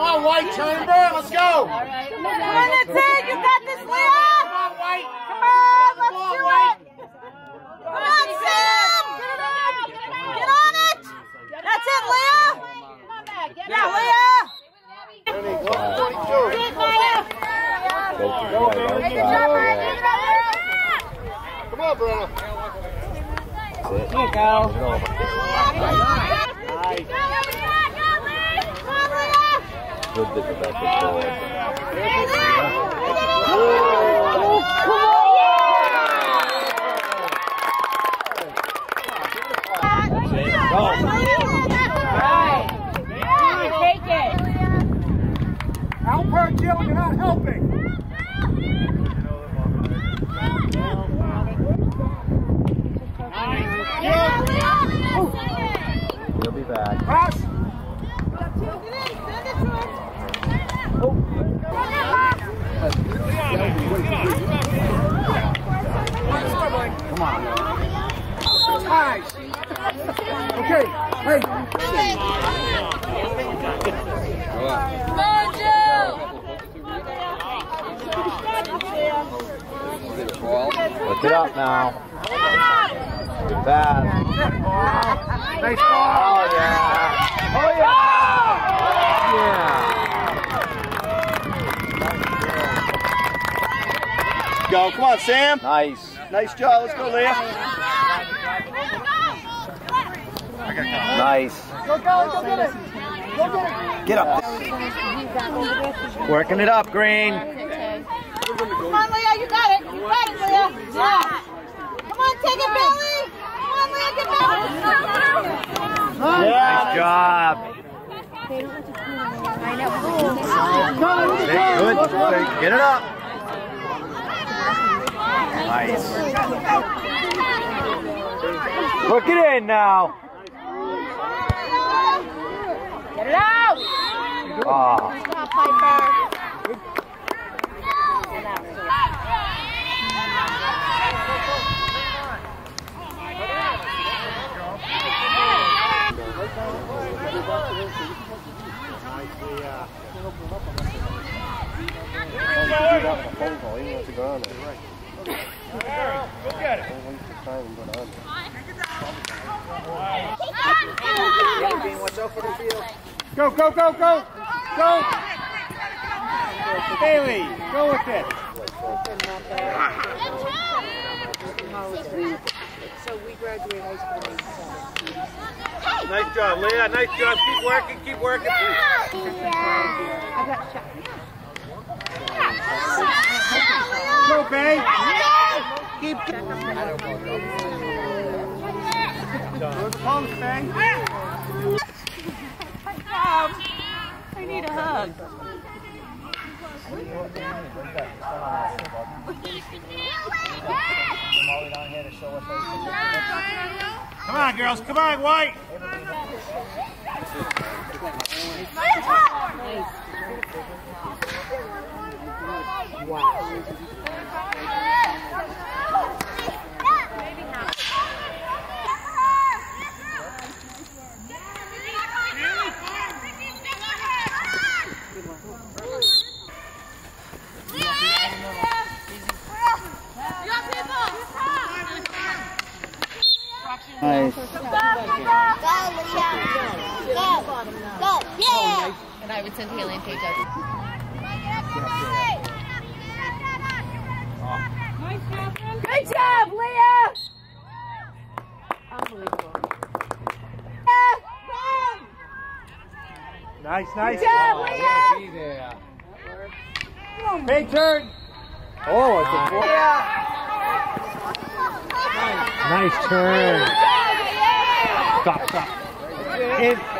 Come on, White, turn burn, let's go. Come on, that's it. You got this, Lea. Come on, White. Come on, let's Come do White. it. Come on, Sam. Get it up. Get on it. That's it, Lea. Yeah, Lea. Come on, Brenna. Here you go. Good bit of back and. Take it. Help her, Jill, you're not helping. Come on. Nice. Okay, hey. Look it up now. Good pass. Nice ball. Oh, yeah. Oh, yeah. Yeah. Go, come on, Sam. Nice. Nice job. Let's go, Lea. Nice. Go, go, go get it. Go get it. Get up. Working it up, Green. Come on, Lea. You got it. You got it, Lea. Yeah. Come on, take it, Billy. Come on, Lea. Get back. Nice job. Good. Get it up. Nice. Look it in now. Get it out. Oh. Stop, Piper. Go, go, go, go. Go. Bailey, go with it. Nice job, Lea. Nice job. Keep working. Keep working. Go, Bay. Keep. Go post, Bay. I need a hug. Come on, girls. Come on, White. Nice. Yeah. And I would send Haley and Paige out. Good job, Lea. Unbelievable. Yeah, Nice, nice. Good job, Lea. Big turn. Oh, it's a four. Nice turn. Stop, stop. In.